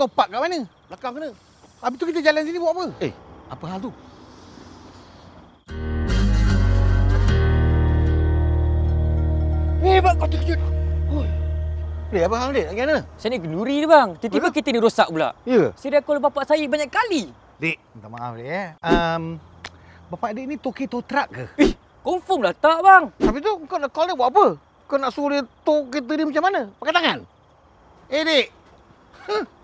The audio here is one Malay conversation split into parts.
Kau park kat mana? Belakang kena. Habis tu kita jalan sini buat apa? Eh, apa hal tu? Eh, bang kau terkejut. Dek, apa hal dek? Nak mana? Saya ni kenduri ni bang. Tiba-tiba Betul? kita ni rosak pula. Ya. Saya dah call bapak saya banyak kali. Dek, minta maaf dek eh. Um, bapak adik ni toki tow truck ke? Eh, confirm lah tak bang. Habis tu kau nak call dia buat apa? Kau nak suruh dia tow kereta dia macam mana? Pakai tangan? Eh, dek. Huh.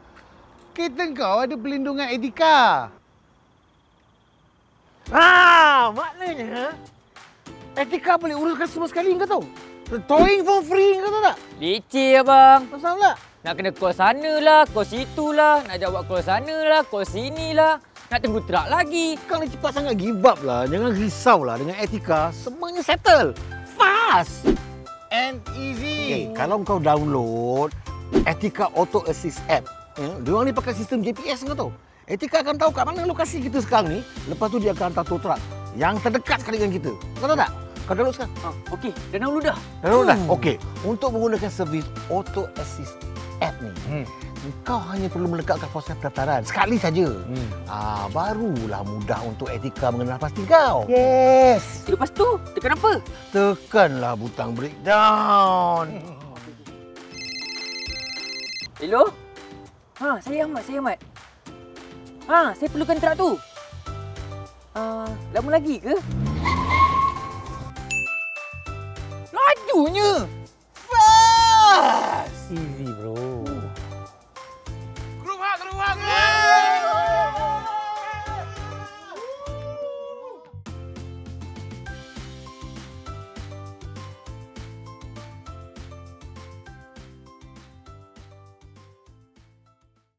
Kereta kau ada pelindungan etika. Ah, maknanya etika boleh uruskan semua sekali kau tahu. Towing for free kau tahu tak? Leceh abang. Pasal tak? Nak kena call sana lah, call situ lah. Nak jawab call sana lah, call sini lah. Nak tunggu truck lagi. Kau ni cepat sangat give up lah. Jangan risau lah dengan etika. Semuanya settle. Fast. And easy. Okay, kalau kau download Etika Auto Assist app, ya, dia orang ni pakai sistem GPS kau tahu. Etika akan tahu kat mana lokasi kita sekarang ni. Lepas tu dia akan hantar tow truck yang terdekat sekali dengan kita. Kau tahu tak? Kau download sekarang. Ha, Okey, dah download dah. Download dah? Okey. Untuk menggunakan servis Auto Assist app ni, Hmm. kau hanya perlu melekatkan ponsel pendaftaran sekali saja. Hmm. Ah, barulah mudah untuk Etika mengenal pasti kau. Yes. Lepas tu, tekan apa? Tekanlah butang breakdown. Hello? Ha, saya Ahmad, saya Ahmad. Ha, saya perlukan truck tu. Uh, lama lagi ke? Lajunya!